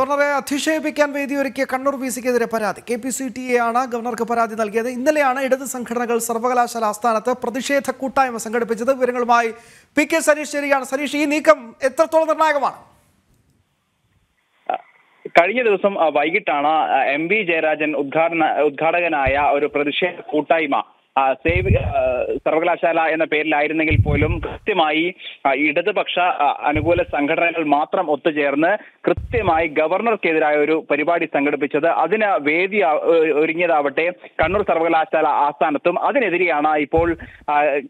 ഗവർണറെ അധിക്ഷേപിക്കാൻ വേദിയൊരുക്കിയ കണ്ണൂർ വി സിക്കെതിരെ പരാതി. K P C T A ആണ് ഗവർണർക്ക് പരാതി നൽകിയത്. ഇന്നലെയാണ് ഇടത് സംഘടനകൾ സർവകലാശാല ആസ്ഥാനത്ത് പ്രതിഷേധ കൂട്ടായ്മ സംഘടിപ്പിച്ചത്. വിവരങ്ങളുമായി പി കെ സനീഷ് ശരിയാണ് സനീഷ് ഈ നീക്കം എത്രത്തോളം നിർണായകമാണ്? കഴിഞ്ഞ ദിവസം വൈകിട്ടാണ് എം വി ജയരാജൻ ഉദ്ഘാടന ഉദ്ഘാടകനായ ഒരു പ്രതിഷേധ കൂട്ടായ്മ സേവ് സർവകലാശാല എന്ന പേരിലായിരുന്നെങ്കിൽ പോലും കൃത്യമായി ഇടതുപക്ഷ അനുകൂല സംഘടനകൾ മാത്രം ഒത്തുചേർന്ന് കൃത്യമായി ഗവർണർക്കെതിരായ ഒരു പരിപാടി സംഘടിപ്പിച്ചത്. അതിന് വേദി ഒരുങ്ങിയതാവട്ടെ കണ്ണൂർ സർവകലാശാല ആസ്ഥാനത്തും. അതിനെതിരെയാണ് ഇപ്പോൾ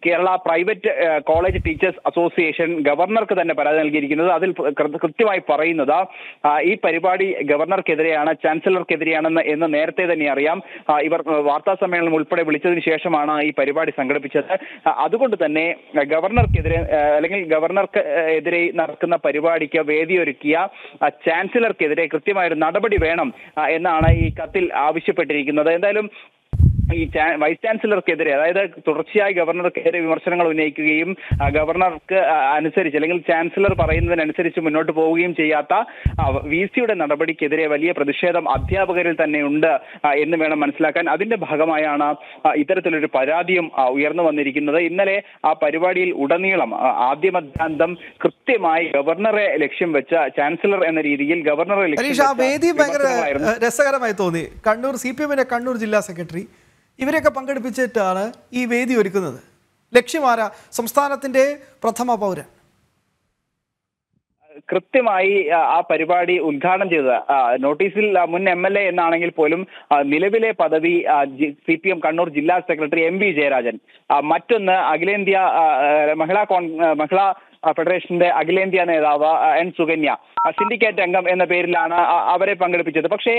Kerala private college teachers association ഗവർണർക്ക് തന്നെ പരാതി നൽകിയിരിക്കുന്നത്. അതിൽ കൃത്യമായി പറയുന്നത് ഈ പരിപാടി ഗവർണർക്കെതിരെയാണ് ചാൻസലർക്കെതിരെയാണെന്ന് എന്ന് നേരത്തെ തന്നെ അറിയാം. ഇവർ വാർത്താ സമ്മേളനം ഉൾപ്പെടെ വിളിച്ചതിന് ശേഷമാണ് ഈ പരിപാടി സംഘടിപ്പിച്ചത്. അതുകൊണ്ട് തന്നെ ഗവർണർക്കെതിരെ അല്ലെങ്കിൽ ഗവർണർക്ക് എതിരെ നടക്കുന്ന പരിപാടിക്ക് വേദിയൊരുക്കിയ ചാൻസലർക്കെതിരെ കൃത്യമായൊരു നടപടി വേണം എന്നാണ് ഈ കത്തിൽ ആവശ്യപ്പെട്ടിരിക്കുന്നത്. എന്തായാലും ഈ വൈസ് ചാൻസലർക്കെതിരെ അതായത് തുടർച്ചയായി ഗവർണർക്കെതിരെ വിമർശനങ്ങൾ ഉന്നയിക്കുകയും ഗവർണർക്ക് അനുസരിച്ച് അല്ലെങ്കിൽ ചാൻസലർ പറയുന്നതിനനുസരിച്ച് മുന്നോട്ട് പോവുകയും ചെയ്യാത്ത വി സിയുടെ നടപടിക്കെതിരെ വലിയ പ്രതിഷേധം അധ്യാപകരിൽ തന്നെ ഉണ്ട് എന്ന് വേണം മനസ്സിലാക്കാൻ. അതിന്റെ ഭാഗമായാണ് ഇത്തരത്തിലൊരു പരാതിയും ഉയർന്നു വന്നിരിക്കുന്നത്. ഇന്നലെ ആ പരിപാടിയിൽ ഉടനീളം ആദ്യ മധ്യാന്തം കൃത്യമായി ഗവർണറെ ലക്ഷ്യം വെച്ച ചാൻസലർ എന്ന രീതിയിൽ ഗവർണറെ ലക്ഷ്യം രസകരമായി തോന്നി. കണ്ണൂർ സി പി എമ്മിന്റെ കണ്ണൂർ ജില്ലാ സെക്രട്ടറി ഇവരെയൊക്കെ പങ്കെടുപ്പിച്ചിട്ടാണ് ഈ വേദി ഒരുക്കുന്നത്. ലക്ഷ്യമാര സംസ്ഥാനത്തിന്റെ പ്രഥമ പൗരൻ. കൃത്യമായി ആ, പരിപാടി ഉദ്ഘാടനം ചെയ്തത്. നോട്ടീസിൽ മുൻ എം എൽ എ എന്നാണെങ്കിൽ പോലും നിലവിലെ പദവി സി പി എം കണ്ണൂർ ജില്ലാ സെക്രട്ടറി എം വി ജയരാജൻ. മറ്റൊന്ന് അഖിലേന്ത്യാ മഹിളാ കോൺ മഹിളാ ഫെഡറേഷന്റെ അഖിലേന്ത്യാ നേതാവ് എൻ സുകന്യ. സിൻഡിക്കേറ്റ് അംഗം എന്ന പേരിലാണ് അവരെ പങ്കെടുപ്പിച്ചത്. പക്ഷേ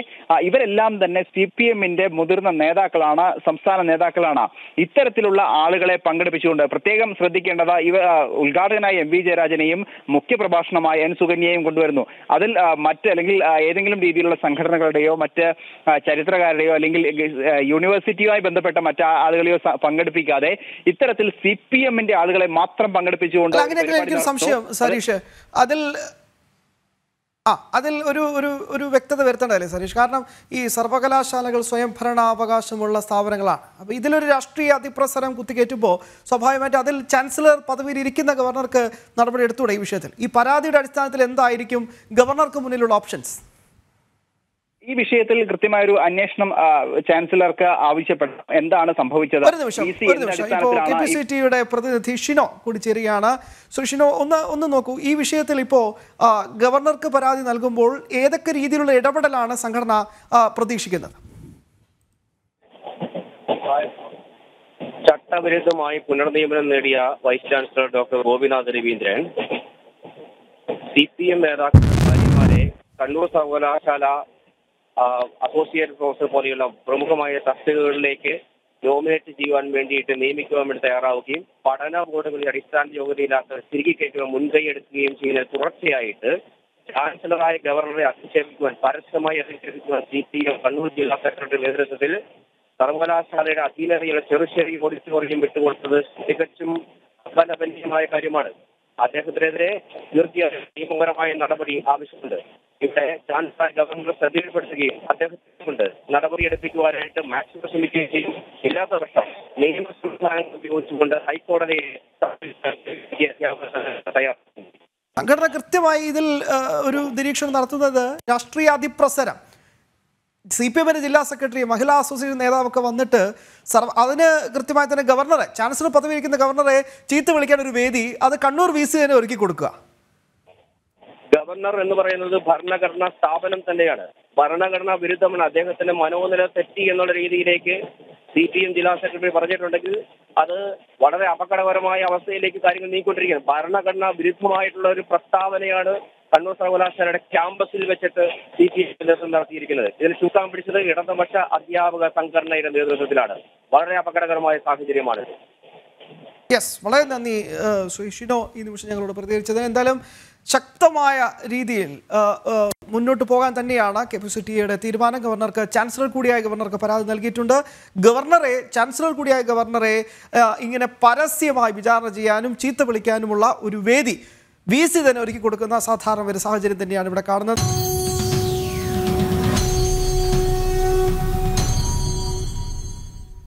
ഇവരെല്ലാം തന്നെ സി പി എമ്മിന്റെ മുതിർന്ന നേതാക്കളാണ് സംസ്ഥാന നേതാക്കളാണ്. ഇത്തരത്തിലുള്ള ആളുകളെ പങ്കെടുപ്പിച്ചുകൊണ്ട് പ്രത്യേകം ശ്രദ്ധിക്കേണ്ടത് ഇവ ഉദ്ഘാടകനായ എം വി ജയരാജനെയും മുഖ്യപ്രഭാഷണമായ എൻ സുകന്യയും കൊണ്ടുവരുന്നു അതിൽ മറ്റ് അല്ലെങ്കിൽ ഏതെങ്കിലും രീതിയിലുള്ള സംഘടനകളുടെയോ മറ്റ് ചരിത്രകാരുടെയോ അല്ലെങ്കിൽ യൂണിവേഴ്സിറ്റിയുമായി ബന്ധപ്പെട്ട മറ്റ് ആളുകളെയോ പങ്കെടുപ്പിക്കാതെ ഇത്തരത്തിൽ സി പി എമ്മിന്റെ ആളുകളെ മാത്രം പങ്കെടുപ്പിച്ചുകൊണ്ട് സംശയം. സരീഷ് അതിൽ ആ അതിൽ ഒരു ഒരു ഒരു വ്യക്തത വരുത്തേണ്ടതല്ലേ സരീഷ് കാരണം ഈ സർവകലാശാലകൾ സ്വയം ഭരണാവകാശമുള്ള സ്ഥാപനങ്ങളാണ്. അപ്പോൾ ഇതിലൊരു രാഷ്ട്രീയ അതിപ്രസരം കുത്തിക്കയറ്റുമ്പോൾ സ്വാഭാവികമായിട്ട് അതിൽ ചാൻസലർ പദവിയിൽ ഇരിക്കുന്ന ഗവർണർക്ക് നടപടി എടുത്തുകൂടെ ഈ വിഷയത്തിൽ? ഈ പരാതിയുടെ അടിസ്ഥാനത്തിൽ എന്തായിരിക്കും ഗവർണർക്ക് മുന്നിലുള്ള ഓപ്ഷൻസ്? ഈ വിഷയത്തിൽ കൃത്യമായ ഒരു അന്വേഷണം ചാൻസലർക്ക് ആവശ്യപ്പെട്ടു. എന്താണ് സംഭവിച്ചത്? യുടെ പ്രതിനിധി ഷിനോ കൂടി ചേരുകയാണ്. സോ ഷിനോ ഒന്ന് ഒന്ന് നോക്കൂ. ഈ വിഷയത്തിൽ ഇപ്പോ ഗവർണർക്ക് പരാതി നൽകുമ്പോൾ ഏതൊക്കെ രീതിയിലുള്ള ഇടപെടലാണ് സംഘടന പ്രതീക്ഷിക്കുന്നത്? ചട്ടവിരുദ്ധമായി പുനർനിയമനം നേടിയ vice chancellor doctor Gopinath Raveendran C P M നേതാക്കന്മാരെ കണ്ണൂർ സർവകലാശാല അസോസിയേറ്റ് പ്രൊഫസർ പോലെയുള്ള പ്രമുഖമായ തസ്തികകളിലേക്ക് നോമിനേറ്റ് ചെയ്യുവാൻ വേണ്ടിയിട്ട് നിയമിക്കുവാൻ വേണ്ടി തയ്യാറാവുകയും പഠന ബോർഡുകളിൽ അടിസ്ഥാന യോഗ്യതയില്ലാത്ത തിരികെ കയറ്റുക മുൻകൈ എടുക്കുകയും ചെയ്യുന്ന തുടർച്ചയായിട്ട് ചാൻസലറായ ഗവർണറെ അധിക്ഷേപിക്കുവാൻ പരസ്യമായി അധിക്ഷേപിക്കുവാൻ സി പി എം കണ്ണൂർ ജില്ലാ സെക്രട്ടറി നേതൃത്വത്തിൽ സർവകലാശാലയുടെ അധീനതയുള്ള ചെറുശ്ശേരി ഓഡിറ്റോറിയം വിട്ടുകൊടുത്തത് തികച്ചും അപലപനീയമായ കാര്യമാണ്. അദ്ദേഹത്തിനെതിരെ തീർച്ചയായും നിയമപരമായ നടപടി ആവശ്യമുണ്ട്. ഇവിടെ ചാൻസലർ ഗവർണർ ശ്രദ്ധയിൽപ്പെടുത്തുകയും അദ്ദേഹത്തെ കൊണ്ട് നടപടിയെടുപ്പിക്കുവാനായിട്ട് മാക്സിമം ശ്രമിക്കുകയും ചെയ്യും ഇല്ലാത്ത പക്ഷം നിയമ സംവിധാനങ്ങൾ ഉപയോഗിച്ചുകൊണ്ട് ഹൈക്കോടതിയെ തയ്യാറാക്കും സംഘടന കൃത്യമായി ഇതിൽ ഒരു നിരീക്ഷണം നടത്തുന്നത് രാഷ്ട്രീയ അതിപ്രസരം. സി പി എമ്മിന്റെ ജില്ലാ സെക്രട്ടറി മഹിളാ അസോസിയേഷൻ നേതാവൊക്കെ വന്നിട്ട് സർവ അതിന് കൃത്യമായി തന്നെ ഗവർണറെ ചാൻസലർ പദവി ഇരിക്കുന്ന ഗവർണറെ ചീത്ത വിളിക്കാൻ ഒരു വേദി അത് കണ്ണൂർ വി സി തന്നെ ഒരുക്കി കൊടുക്കുക. ഗവർണർ എന്ന് പറയുന്നത് ഭരണഘടനാ സ്ഥാപനം തന്നെയാണ്. ഭരണഘടനാ വിരുദ്ധമാണ്. അദ്ദേഹത്തിന്റെ മനോനില തെറ്റി എന്നുള്ള രീതിയിലേക്ക് സി പി എം ജില്ലാ സെക്രട്ടറി പറഞ്ഞിട്ടുണ്ടെങ്കിൽ അത് വളരെ അപകടകരമായ അവസ്ഥയിലേക്ക് കാര്യങ്ങൾ നീങ്ങിക്കൊണ്ടിരിക്കുകയാണ്. ഭരണഘടനാ വിരുദ്ധമായിട്ടുള്ള ഒരു പ്രസ്താവനയാണ് കണ്ണൂർ സർവകലാശാലയുടെ ക്യാമ്പസിൽ വെച്ചിട്ട് സി പി എം നേതൃത്വം നടത്തിയിരിക്കുന്നത്. ഇതിൽ ചൂക്കാൻ പിടിച്ചത് ഇടതുപക്ഷ അധ്യാപക സംഘടനയുടെ നേതൃത്വത്തിലാണ്. വളരെ അപകടകരമായ സാഹചര്യമാണ്. യെസ് വളരെ നന്ദി. സുഷിനോ ഷിനോ ഈ നിമിഷം ഞങ്ങളോട് പ്രതികരിച്ചതിന്. എന്തായാലും ശക്തമായ രീതിയിൽ മുന്നോട്ട് പോകാൻ തന്നെയാണ് കെ പി സി ടിയുടെ തീരുമാനം. ഗവർണർക്ക് ചാൻസലർ കൂടിയായ ഗവർണർക്ക് പരാതി നൽകിയിട്ടുണ്ട്. ഗവർണറെ ചാൻസലർ കൂടിയായ ഗവർണറെ ഇങ്ങനെ പരസ്യമായി വിചാരണ ചെയ്യാനും ചീത്ത വിളിക്കാനുമുള്ള ഒരു വേദി വി സി തന്നെ ഒരുക്കി കൊടുക്കുന്ന സാധാരണ ഒരു സാഹചര്യം തന്നെയാണ് ഇവിടെ കാണുന്നത്.